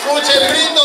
escuche el grito.